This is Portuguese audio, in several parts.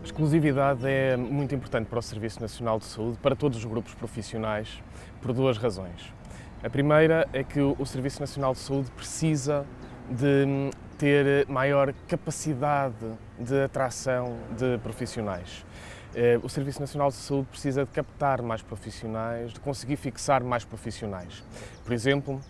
A exclusividade é muito importante para o Serviço Nacional de Saúde, para todos os grupos profissionais, por duas razões. A primeira é que o Serviço Nacional de Saúde precisa de ter maior capacidade de atração de profissionais. Eh, o Serviço Nacional de Saúde precisa de captar mais profissionais, de conseguir fixar mais profissionais. Por exemplo,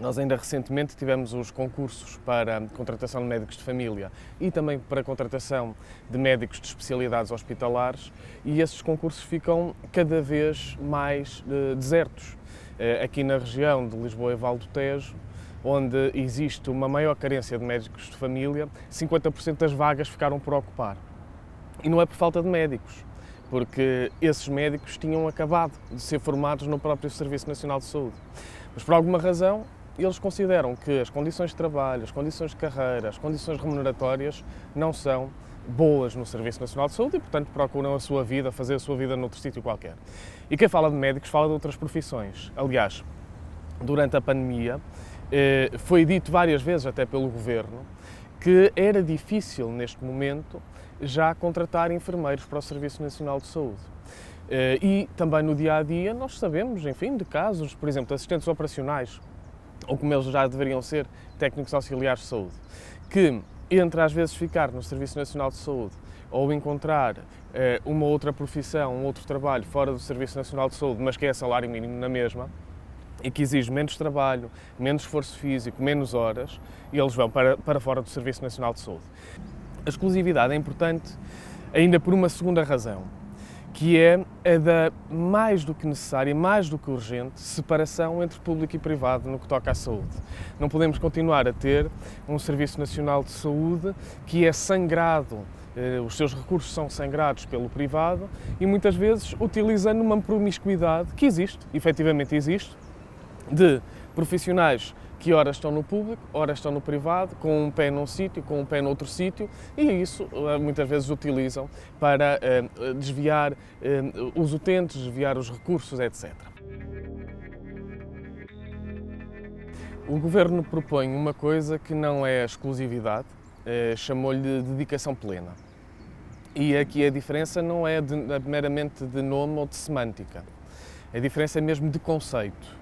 nós ainda recentemente tivemos os concursos para contratação de médicos de família e também para contratação de médicos de especialidades hospitalares e esses concursos ficam cada vez mais eh, desertos. Eh, aqui na região de Lisboa e Val do Tejo, onde existe uma maior carência de médicos de família, 50% das vagas ficaram por ocupar. E não é por falta de médicos, porque esses médicos tinham acabado de ser formados no próprio Serviço Nacional de Saúde. Mas por alguma razão, eles consideram que as condições de trabalho, as condições de carreira, as condições remuneratórias não são boas no Serviço Nacional de Saúde e, portanto, procuram a sua vida, fazer a sua vida noutro sítio qualquer. E quem fala de médicos fala de outras profissões. Aliás, durante a pandemia, eh, foi dito várias vezes, até pelo Governo, que era difícil, neste momento, já contratar enfermeiros para o Serviço Nacional de Saúde. Eh, e também no dia a dia nós sabemos, enfim, de casos, por exemplo, de assistentes operacionais, ou como eles já deveriam ser, técnicos auxiliares de saúde, que entre às vezes ficar no Serviço Nacional de Saúde ou encontrar eh, uma outra profissão, um outro trabalho fora do Serviço Nacional de Saúde, mas que é salário mínimo na mesma, e que exige menos trabalho, menos esforço físico, menos horas, e eles vão para, para fora do Serviço Nacional de Saúde. A exclusividade é importante ainda por uma segunda razão, que é a da mais do que necessária, mais do que urgente, separação entre público e privado no que toca à saúde. Não podemos continuar a ter um Serviço Nacional de Saúde que é sangrado, eh, os seus recursos são sangrados pelo privado e muitas vezes utilizando uma promiscuidade que existe, efetivamente existe, de profissionais que ora estão no público, ora estão no privado, com um pé num sítio, com um pé noutro sítio, e isso eh, muitas vezes utilizam para eh, desviar eh, os utentes, desviar os recursos, etc. O Governo propõe uma coisa que não é exclusividade, chamou-lhe dedicação plena. E aqui a diferença não é de, meramente de nome ou de semântica, a diferença é mesmo de conceito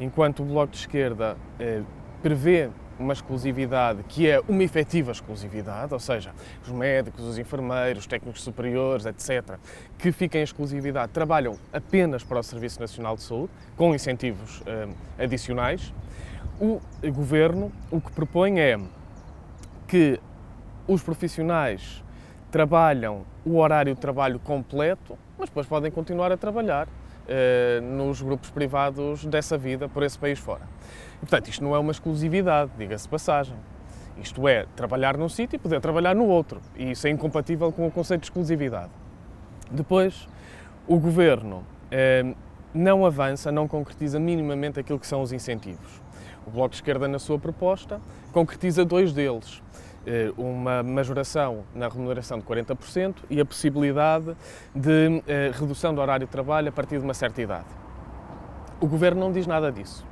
enquanto o Bloco de Esquerda eh, prevê uma exclusividade que é uma efetiva exclusividade, ou seja, os médicos, os enfermeiros, os técnicos superiores, etc., que fiquem em exclusividade, trabalham apenas para o Serviço Nacional de Saúde, com incentivos eh, adicionais. O Governo o que propõe é que os profissionais trabalham o horário de trabalho completo, mas depois podem continuar a trabalhar nos grupos privados dessa vida por esse país fora. E, portanto, isto não é uma exclusividade, diga-se passagem. Isto é trabalhar num sítio e poder trabalhar no outro. E isso é incompatível com o conceito de exclusividade. Depois, o governo eh, não avança, não concretiza minimamente aquilo que são os incentivos. O Bloco de Esquerda, na sua proposta, concretiza dois deles. Eh, uma majoração na remuneração de 40% e a possibilidade de eh, redução do horário de trabalho a partir de uma certa idade. O Governo não diz nada disso.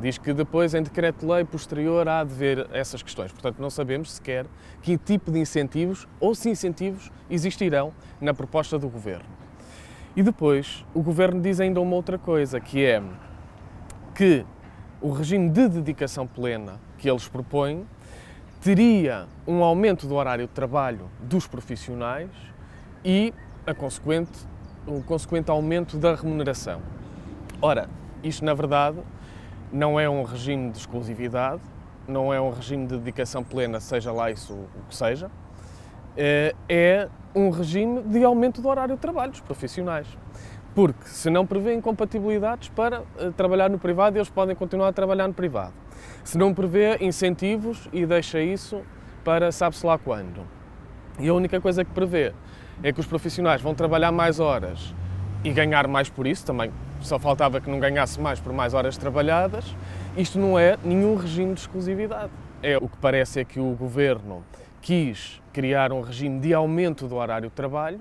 Diz que depois, em decreto-lei posterior, há de ver essas questões. Portanto, não sabemos sequer que tipo de incentivos ou se incentivos existirão na proposta do Governo. E depois, o Governo diz ainda uma outra coisa, que é que o regime de dedicação plena que eles propõem teria um aumento do horário de trabalho dos profissionais e a consequente, um consequente aumento da remuneração. Ora, isto na verdade não é um regime de exclusividade, não é um regime de dedicação plena, seja lá isso o que seja, eh, é um regime de aumento do horário de trabalho dos profissionais. Porque se não prevê incompatibilidades para eh, trabalhar no privado, eles podem continuar a trabalhar no privado se não prevê incentivos e deixa isso para sabe-se lá quando. E a única coisa que prevê é que os profissionais vão trabalhar mais horas e ganhar mais por isso, também só faltava que não ganhasse mais por mais horas trabalhadas. Isto não é nenhum regime de exclusividade. É o que parece é que o governo quis criar um regime de aumento do horário de trabalho,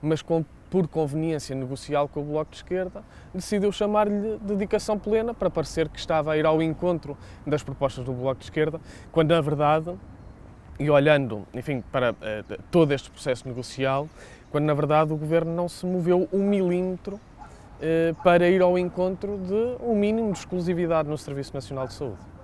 mas com por conveniência negocial com o Bloco de Esquerda, decidiu chamar-lhe dedicação plena para parecer que estava a ir ao encontro das propostas do Bloco de Esquerda, quando na verdade, e olhando, enfim, para uh, todo este processo negocial, quando na verdade o Governo não se moveu um milímetro eh, para ir ao encontro de um mínimo de exclusividade no Serviço Nacional de Saúde.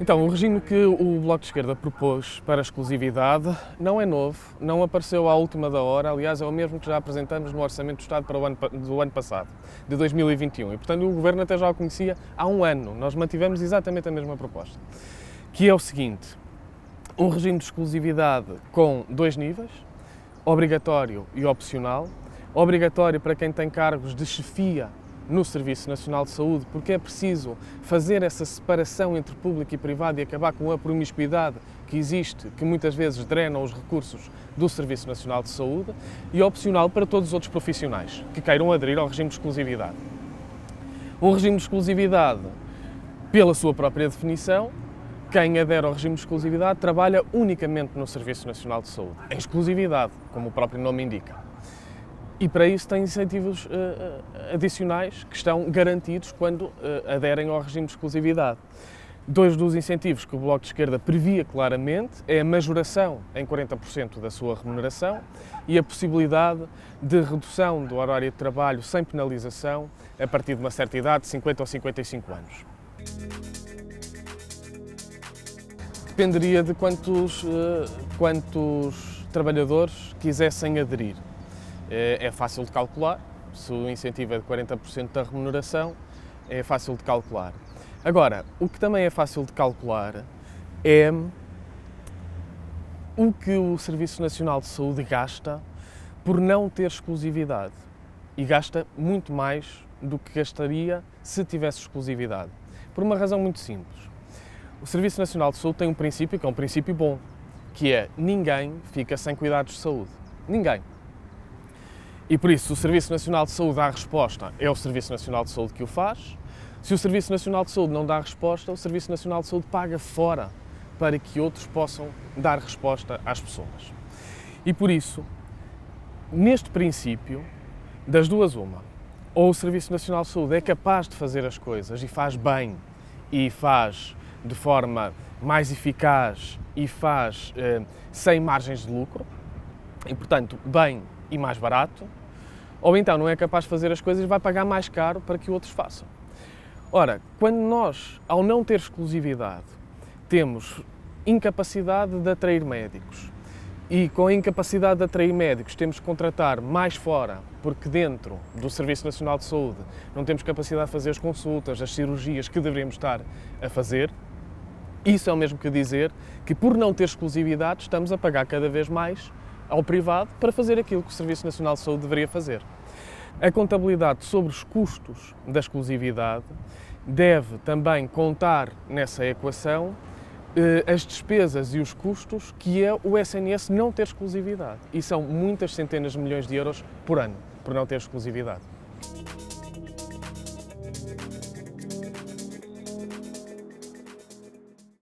Então, o regime que o Bloco de Esquerda propôs para exclusividade não é novo, não apareceu à última da hora, aliás, é o mesmo que já apresentamos no Orçamento do Estado para o ano, do ano passado, de 2021. E, portanto, o Governo até já o conhecia há um ano. Nós mantivemos exatamente a mesma proposta, que é o seguinte: um regime de exclusividade com dois níveis, obrigatório e opcional. Obrigatório para quem tem cargos de chefia no Serviço Nacional de Saúde, porque é preciso fazer essa separação entre público e privado e acabar com a promiscuidade que existe, que muitas vezes drena os recursos do Serviço Nacional de Saúde, e opcional para todos os outros profissionais que queiram aderir ao regime de exclusividade. Um regime de exclusividade, pela sua própria definição, quem adere ao regime de exclusividade trabalha unicamente no Serviço Nacional de Saúde, em exclusividade, como o próprio nome indica. E para isso tem incentivos uh, adicionais que estão garantidos quando uh, aderem ao regime de exclusividade. Dois dos incentivos que o Bloco de Esquerda previa claramente é a majoração em 40% da sua remuneração e a possibilidade de redução do horário de trabalho sem penalização a partir de uma certa idade, 50 ou 55 anos. Dependeria de quantos, quantos trabalhadores quisessem aderir. É, é fácil de calcular, se o incentivo é de 40% da remuneração, é fácil de calcular. Agora, o que também é fácil de calcular é o que o Serviço Nacional de Saúde gasta por não ter exclusividade. E gasta muito mais do que gastaria se tivesse exclusividade. Por uma razão muito simples. O Serviço Nacional de Saúde tem um princípio que é um princípio bom, que é ninguém fica sem cuidados de saúde. Ninguém. E por isso, o Serviço Nacional de Saúde dá a resposta, é o Serviço Nacional de Saúde que o faz. Se o Serviço Nacional de Saúde não dá a resposta, o Serviço Nacional de Saúde paga fora para que outros possam dar resposta às pessoas. E por isso, neste princípio, das duas uma, ou o Serviço Nacional de Saúde é capaz de fazer as coisas e faz bem e faz de forma mais eficaz e faz eh, sem margens de lucro, e portanto bem e mais barato, ou então não é capaz de fazer as coisas e vai pagar mais caro para que outros façam. Ora, quando nós, ao não ter exclusividade, temos incapacidade de atrair médicos e com a incapacidade de atrair médicos temos que contratar mais fora, porque dentro do Serviço Nacional de Saúde não temos capacidade de fazer as consultas, as cirurgias que deveríamos estar a fazer, isso é o mesmo que dizer que por não ter exclusividade estamos a pagar cada vez mais ao privado para fazer aquilo que o Serviço Nacional de Saúde deveria fazer. A contabilidade sobre os custos da exclusividade deve também contar nessa equação eh, as despesas e os custos que é o SNS não ter exclusividade. E são muitas centenas de milhões de euros por ano por não ter exclusividade.